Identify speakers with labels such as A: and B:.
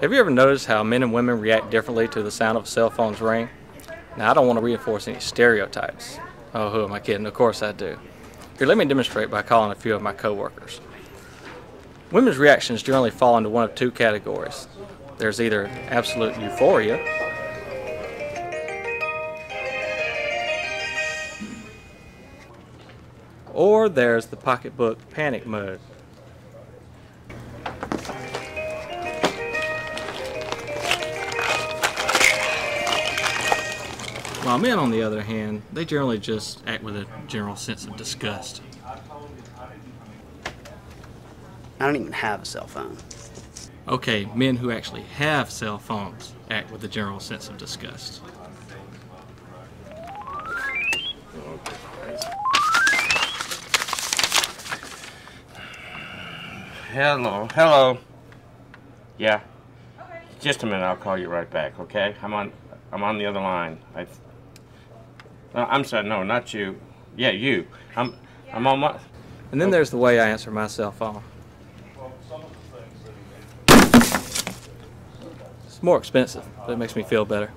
A: Have you ever noticed how men and women react differently to the sound of a cell phone's ring? Now, I don't want to reinforce any stereotypes. Oh, who am I kidding? Of course I do. Here, let me demonstrate by calling a few of my coworkers. Women's reactions generally fall into one of two categories. There's either absolute euphoria, or there's the pocketbook panic mode. While men, on the other hand, they generally just act with a general sense of disgust.
B: I don't even have a cell phone.
A: Okay, men who actually have cell phones act with a general sense of disgust.
C: Hello, hello. Yeah. Just a minute, I'll call you right back, okay? I'm on I'm on the other line. I no, I'm sorry, no, not you. Yeah, you. I'm I'm on my
A: And then oh. there's the way I answer my cell phone. It's more expensive, but it makes me feel better.